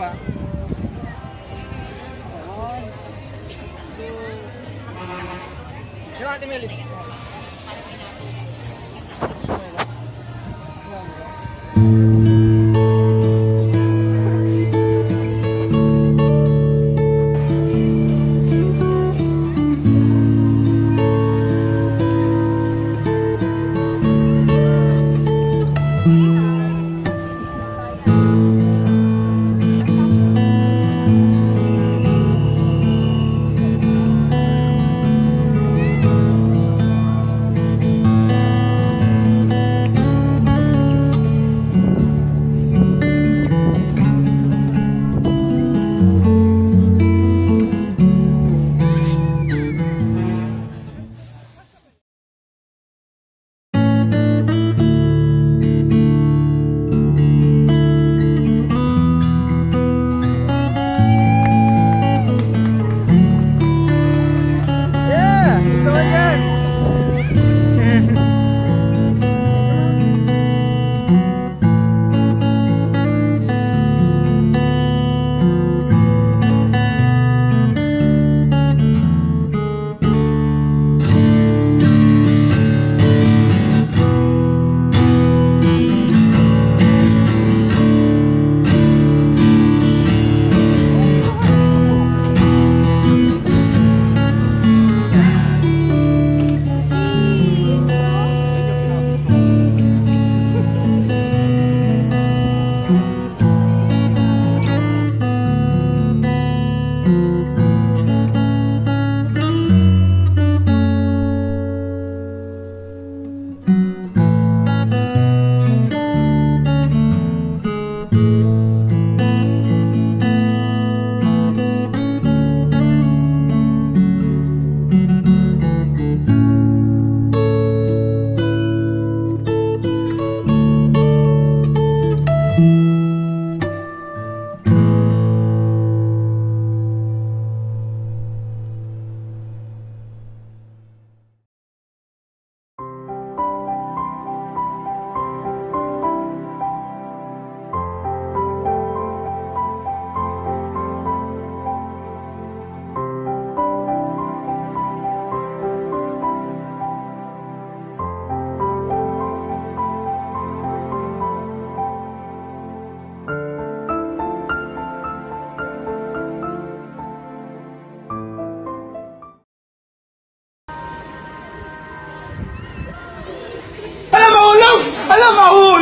pa. Nice. Diba ate Meli? Baú